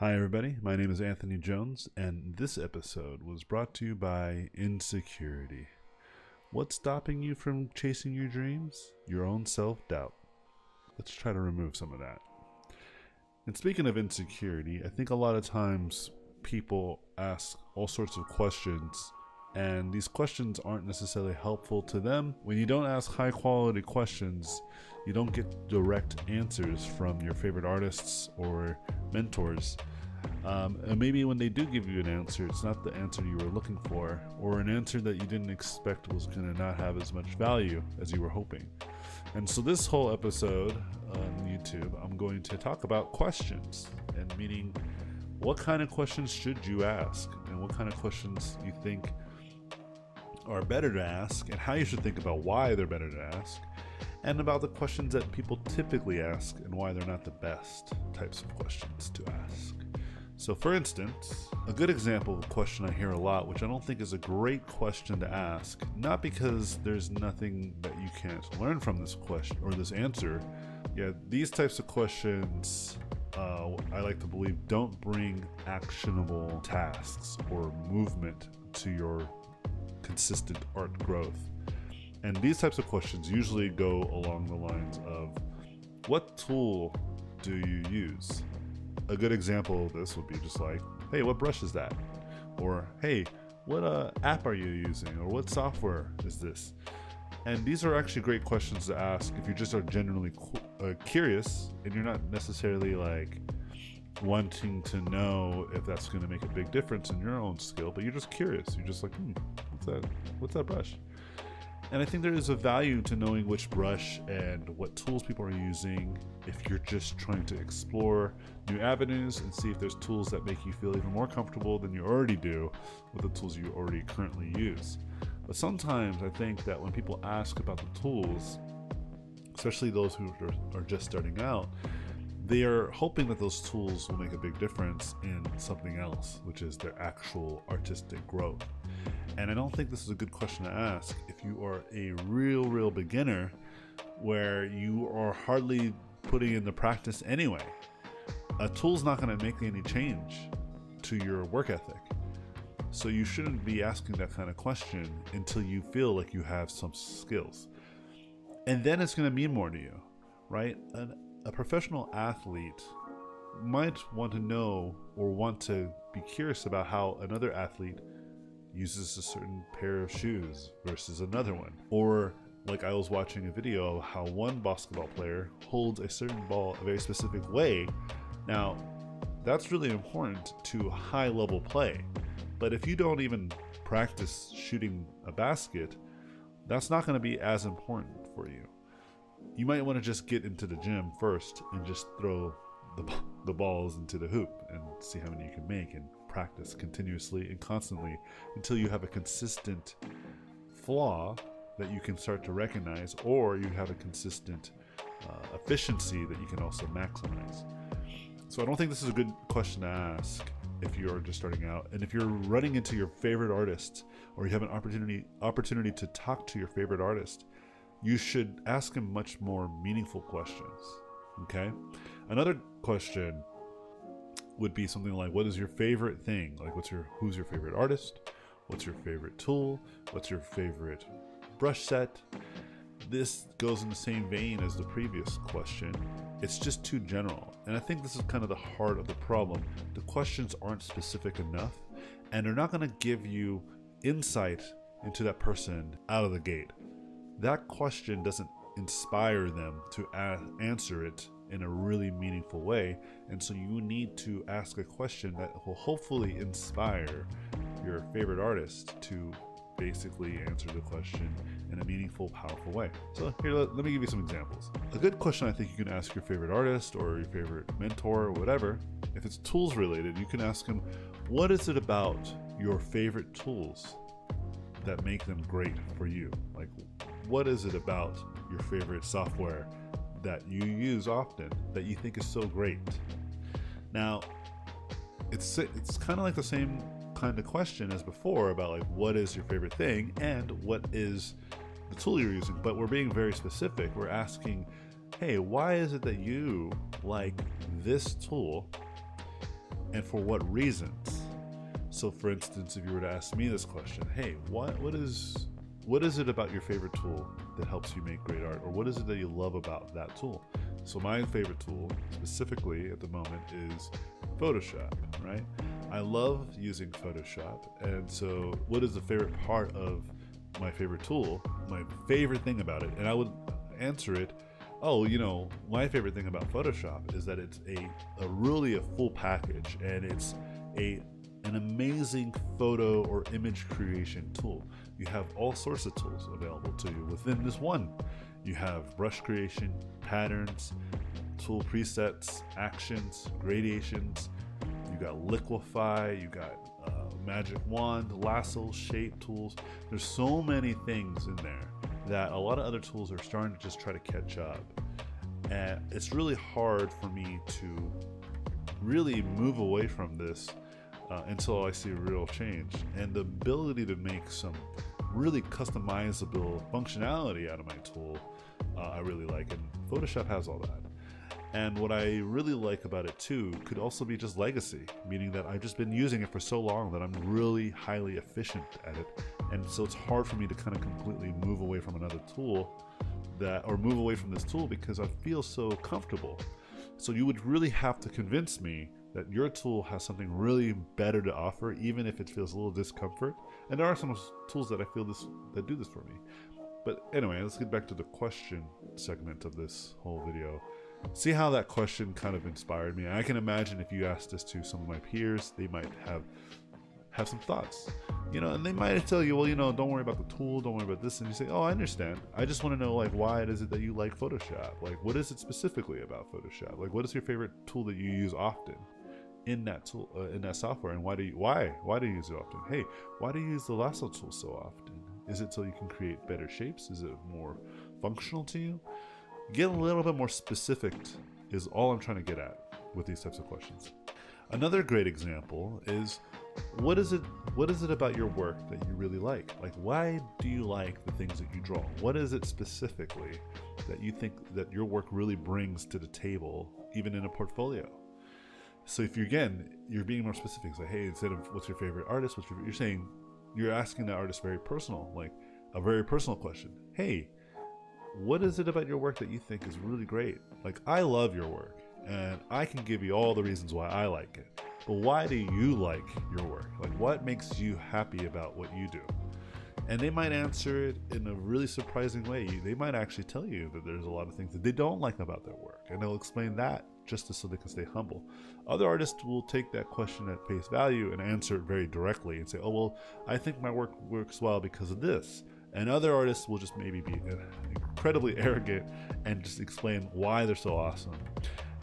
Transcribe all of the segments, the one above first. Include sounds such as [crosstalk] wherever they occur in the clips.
Hi, everybody. My name is Anthony Jones, and this episode was brought to you by Insecurity. What's stopping you from chasing your dreams? Your own self doubt. Let's try to remove some of that. And speaking of insecurity, I think a lot of times people ask all sorts of questions, and these questions aren't necessarily helpful to them. When you don't ask high quality questions, you don't get direct answers from your favorite artists or mentors. Um, and maybe when they do give you an answer, it's not the answer you were looking for, or an answer that you didn't expect was going to not have as much value as you were hoping. And so, this whole episode on YouTube, I'm going to talk about questions, and meaning what kind of questions should you ask, and what kind of questions you think are better to ask, and how you should think about why they're better to ask, and about the questions that people typically ask and why they're not the best types of questions to ask. So, for instance, a good example of a question I hear a lot, which I don't think is a great question to ask, not because there's nothing that you can't learn from this question or this answer. Yeah, these types of questions, uh, I like to believe, don't bring actionable tasks or movement to your consistent art growth. And these types of questions usually go along the lines of what tool do you use? A good example of this would be just like, hey, what brush is that? Or hey, what uh, app are you using? Or what software is this? And these are actually great questions to ask if you just are genuinely uh, curious and you're not necessarily like wanting to know if that's going to make a big difference in your own skill, but you're just curious. You're just like, hmm, what's that? What's that brush? And I think there is a value to knowing which brush and what tools people are using if you're just trying to explore new avenues and see if there's tools that make you feel even more comfortable than you already do with the tools you already currently use. But sometimes I think that when people ask about the tools, especially those who are just starting out, they are hoping that those tools will make a big difference in something else, which is their actual artistic growth. And I don't think this is a good question to ask if you are a real, real beginner where you are hardly putting in the practice anyway. A tool's not going to make any change to your work ethic. So you shouldn't be asking that kind of question until you feel like you have some skills. And then it's going to mean more to you, right? An, a professional athlete might want to know or want to be curious about how another athlete uses a certain pair of shoes versus another one. Or like I was watching a video of how one basketball player holds a certain ball a very specific way. Now, that's really important to high level play. But if you don't even practice shooting a basket, that's not going to be as important for you. You might want to just get into the gym first and just throw the, the balls into the hoop and see how many you can make and practice continuously and constantly until you have a consistent flaw that you can start to recognize, or you have a consistent uh, efficiency that you can also maximize. So, I don't think this is a good question to ask if you're just starting out, and if you're running into your favorite artist, or you have an opportunity opportunity to talk to your favorite artist, you should ask him much more meaningful questions. Okay, another question would be something like what is your favorite thing? Like what's your who's your favorite artist? What's your favorite tool? What's your favorite brush set? This goes in the same vein as the previous question. It's just too general. And i think this is kind of the heart of the problem. The questions aren't specific enough and they're not going to give you insight into that person out of the gate that question doesn't inspire them to a- answer it in a really meaningful way. And so you need to ask a question that will hopefully inspire your favorite artist to basically answer the question in a meaningful, powerful way. So here, let, let, me give you some examples. A good question I think you can ask your favorite artist or your favorite mentor or whatever, if it's tools related, you can ask them, what is it about your favorite tools that make them great for you? Like, what is it about your favorite software that you use often that you think is so great. Now, it's it's kind of like the same kind of question as before about like what is your favorite thing and what is the tool you're using, but we're being very specific. We're asking, "Hey, why is it that you like this tool?" and for what reasons. So, for instance, if you were to ask me this question, hey, what what is what is it about your favorite tool that helps you make great art, or what is it that you love about that tool? So, my favorite tool, specifically at the moment, is Photoshop. Right? I love using Photoshop, and so what is the favorite part of my favorite tool? My favorite thing about it, and I would answer it oh, you know, my favorite thing about Photoshop is that it's a, a really a full package and it's a an amazing photo or image creation tool. You have all sorts of tools available to you within this one. You have brush creation, patterns, tool presets, actions, gradations. You got liquify, you got uh, magic wand, lasso, shape tools. There's so many things in there that a lot of other tools are starting to just try to catch up. And it's really hard for me to really move away from this uh, until I see real change. And the ability to make some really customizable functionality out of my tool, uh, I really like. And Photoshop has all that. And what I really like about it too could also be just legacy, meaning that I've just been using it for so long that I'm really highly efficient at it. And so it's hard for me to kind of completely move away from another tool that, or move away from this tool because I feel so comfortable. So you would really have to convince me that your tool has something really better to offer, even if it feels a little discomfort. And there are some tools that I feel this that do this for me. But anyway, let's get back to the question segment of this whole video. See how that question kind of inspired me. I can imagine if you asked this to some of my peers, they might have have some thoughts. You know, and they might tell you, well, you know, don't worry about the tool, don't worry about this, and you say, oh, I understand. I just want to know, like, why is it that you like Photoshop? Like, what is it specifically about Photoshop? Like, what is your favorite tool that you use often? In that tool uh, in that software and why do you why why do you use it often? Hey why do you use the lasso tool so often? Is it so you can create better shapes? Is it more functional to you? Get a little bit more specific is all i'm trying to get at with these types of questions. Another great example is what is it what is it about your work that you really like? Like why do you like the things that you draw? What is it specifically that you think that your work really brings to the table even in a portfolio so if you again, you're being more specific. Say, hey, instead of what's your favorite artist, what's your, you're saying, you're asking the artist very personal, like a very personal question. Hey, what is it about your work that you think is really great? Like I love your work, and I can give you all the reasons why I like it. But why do you like your work? Like what makes you happy about what you do? And they might answer it in a really surprising way. They might actually tell you that there's a lot of things that they don't like about their work, and they'll explain that just so they can stay humble. Other artists will take that question at face value and answer it very directly and say, oh, well, I think my work works well because of this. And other artists will just maybe be incredibly [laughs] arrogant and just explain why they're so awesome.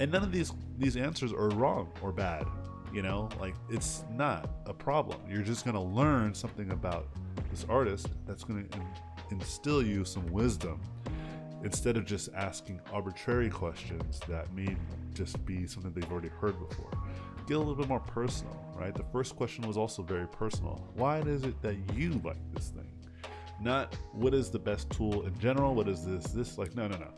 And none of these these answers are wrong or bad. You know, like it's not a problem. You're just gonna learn something about this artist that's gonna instill you some wisdom instead of just asking arbitrary questions that may just be something they've already heard before. Get a little bit more personal, right? The first question was also very personal. Why is it that you like this thing? Not what is the best tool in general, what is this, this, like, no, no, no.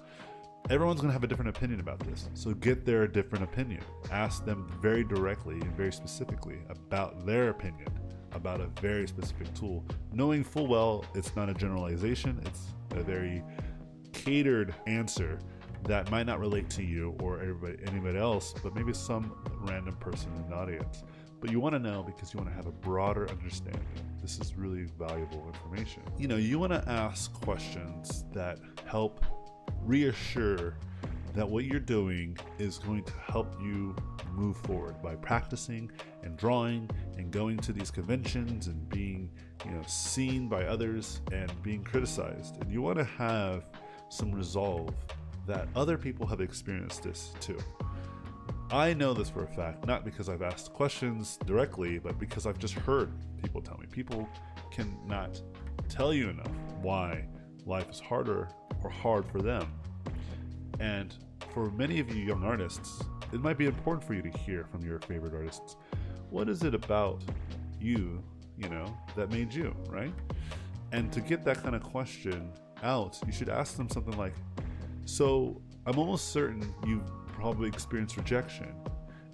Everyone's gonna have a different opinion about this. So get their different opinion. Ask them very directly and very specifically about their opinion about a very specific tool, knowing full well it's not a generalization, it's a very catered answer that might not relate to you or everybody, anybody else, but maybe some random person in the audience. But you want to know because you want to have a broader understanding. This is really valuable information. You know, you want to ask questions that help reassure that what you're doing is going to help you move forward by practicing and drawing and going to these conventions and being, you know, seen by others and being criticized. And you want to have some resolve that other people have experienced this too. I know this for a fact, not because I've asked questions directly, but because I've just heard people tell me. People cannot tell you enough why life is harder or hard for them. And for many of you young artists, it might be important for you to hear from your favorite artists. What is it about you, you know, that made you, right? And to get that kind of question out, you should ask them something like, So, I'm almost certain you've probably experienced rejection.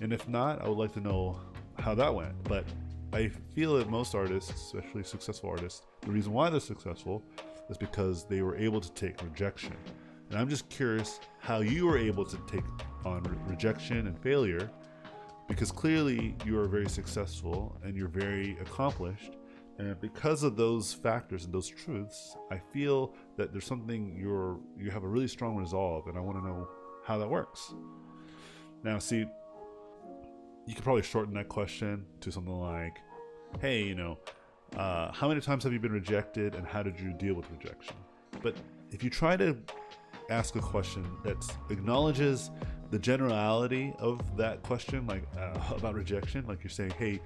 And if not, I would like to know how that went. But I feel that most artists, especially successful artists, the reason why they're successful is because they were able to take rejection. And I'm just curious how you were able to take on re- rejection and failure because clearly you are very successful and you're very accomplished. And because of those factors and those truths, I feel that there's something you're you have a really strong resolve, and I want to know how that works. Now, see, you could probably shorten that question to something like, "Hey, you know, uh, how many times have you been rejected, and how did you deal with rejection?" But if you try to ask a question that acknowledges the generality of that question, like uh, [laughs] about rejection, like you're saying, hey,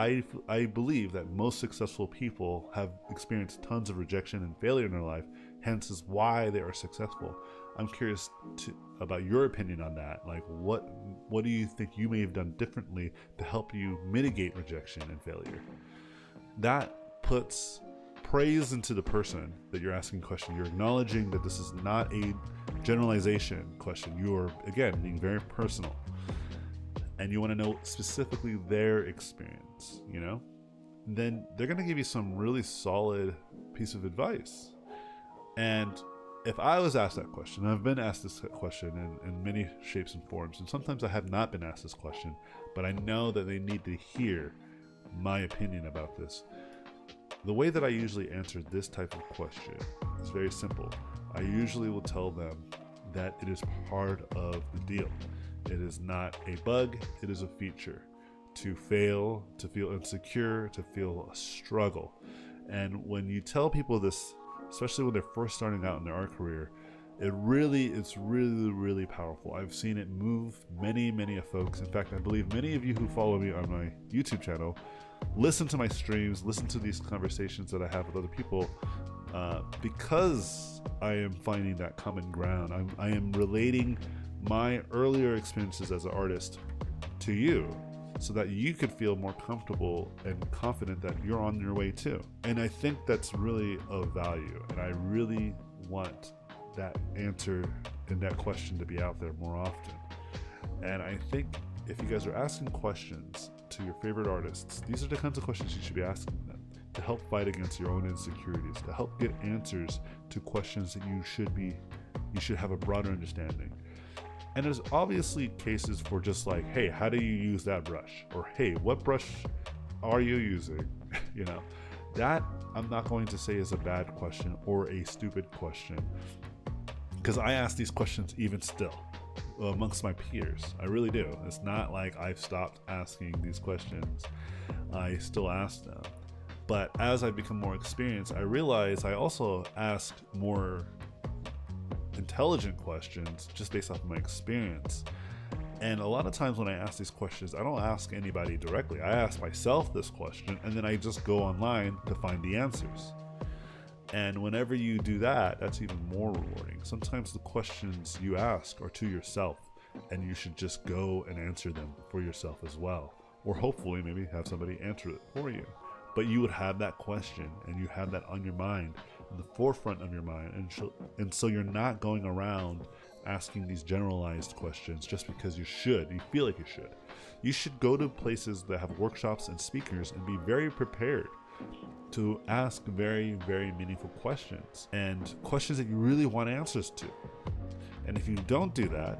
I, I believe that most successful people have experienced tons of rejection and failure in their life, hence is why they are successful. I'm curious to, about your opinion on that. Like, what what do you think you may have done differently to help you mitigate rejection and failure? That puts praise into the person that you're asking question. You're acknowledging that this is not a generalization question. You're again being very personal, and you want to know specifically their experience. You know, then they're going to give you some really solid piece of advice. And if I was asked that question, I've been asked this question in, in many shapes and forms, and sometimes I have not been asked this question, but I know that they need to hear my opinion about this. The way that I usually answer this type of question is very simple. I usually will tell them that it is part of the deal. It is not a bug, it is a feature. To fail, to feel insecure, to feel a struggle. And when you tell people this, especially when they're first starting out in their art career, it really it's really really powerful i've seen it move many many of folks in fact i believe many of you who follow me on my youtube channel listen to my streams, listen to these conversations that I have with other people, uh, because I am finding that common ground. I'm, I am relating my earlier experiences as an artist to you so that you could feel more comfortable and confident that you're on your way too. And I think that's really of value. And I really want that answer and that question to be out there more often. And I think if you guys are asking questions to your favorite artists, these are the kinds of questions you should be asking them to help fight against your own insecurities, to help get answers to questions that you should be you should have a broader understanding. And there's obviously cases for just like, hey, how do you use that brush? Or hey, what brush are you using? [laughs] you know, that I'm not going to say is a bad question or a stupid question because I ask these questions even still amongst my peers. I really do. It's not like I've stopped asking these questions. I still ask them. But as I become more experienced, I realize I also ask more intelligent questions just based off of my experience. And a lot of times when I ask these questions, I don't ask anybody directly. I ask myself this question and then I just go online to find the answers. And whenever you do that, that's even more rewarding. Sometimes the questions you ask are to yourself, and you should just go and answer them for yourself as well. Or hopefully, maybe have somebody answer it for you. But you would have that question, and you have that on your mind, in the forefront of your mind. And, and so you're not going around asking these generalized questions just because you should, you feel like you should. You should go to places that have workshops and speakers and be very prepared to ask very, very meaningful questions and questions that you really want answers to. And if you don't do that,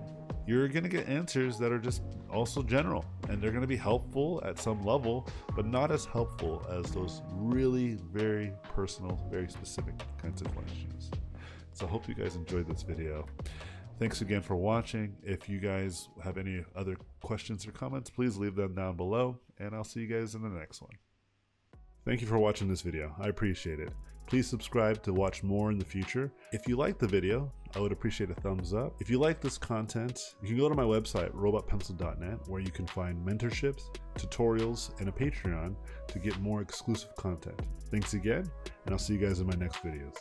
you're going to get answers that are just also general and they're going to be helpful at some level, but not as helpful as those really very personal, very specific kinds of questions. So I hope you guys enjoyed this video. Thanks again for watching. If you guys have any other questions or comments, please leave them down below, and I'll see you guys in the next one. Thank you for watching this video. I appreciate it. Please subscribe to watch more in the future. If you like the video, I would appreciate a thumbs up. If you like this content, you can go to my website, robotpencil.net, where you can find mentorships, tutorials, and a Patreon to get more exclusive content. Thanks again, and I'll see you guys in my next videos.